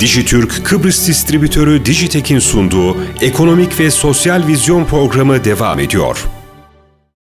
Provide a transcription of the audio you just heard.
Dijitürk Kıbrıs distribütörü Dijitek'in sunduğu ekonomik ve sosyal vizyon programı devam ediyor.